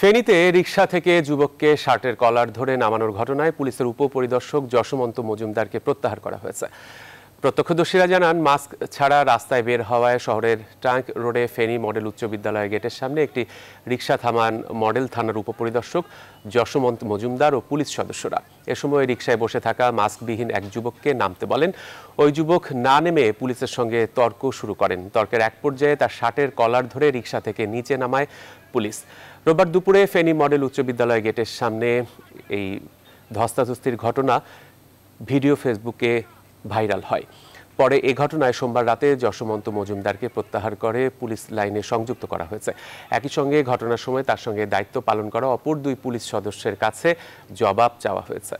ফেনীতে রিকশা থেকে যুবককে শার্টের কলার ধরে নামানোর ঘটনায় পুলিশের উপপরিদর্শক যশমন্ত মজুমদারকে প্রত্যাহার করা হয়েছে। প্রত্যক্ষদর্শীরা জানান, মাস্ক ছাড়া রাস্তায় বের হওয়ায় শহরের ট্যাঙ্ক রোডে ফেনী মডেল উচ্চ বিদ্যালয়ের গেটের সামনে একটি রিকশা থামান মডেল থানার উপপরিদর্শক যশোমন্ত মজুমদার ও পুলিশ সদস্যরা। এ সময় রিকশায় বসে থাকা মাস্কবিহীন এক যুবককে নামতে বলেন। ওই যুবক না নেমে পুলিশের সঙ্গে তর্ক শুরু করেন। তর্কের এক পর্যায়ে তার শার্টের কলার ধরে রিকশা থেকে নিচে নামায় পুলিশ। রোববার দুপুরে ফেনী মডেল উচ্চ বিদ্যালয় গেটের সামনে এই ধস্তাধস্তির ঘটনা ভিডিও ফেসবুকে ভাইরাল হয় পরে এ ঘটনায় সোমবার রাতে যশোমন্ত মজুমদারকে প্রত্যাহার করে পুলিশ লাইনে সংযুক্ত করা হয়েছে একই সঙ্গে ঘটনার সময় তার সঙ্গে দায়িত্ব পালন করা অপর দুই পুলিশ সদস্যের কাছে জবাব চাওয়া হয়েছে